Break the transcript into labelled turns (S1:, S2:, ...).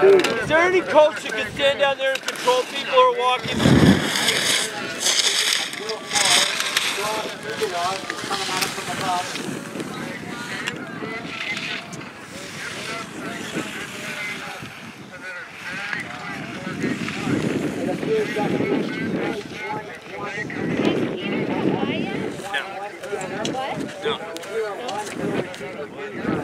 S1: Is there any coach that can stand down there and control people who are walking?
S2: No. What? No.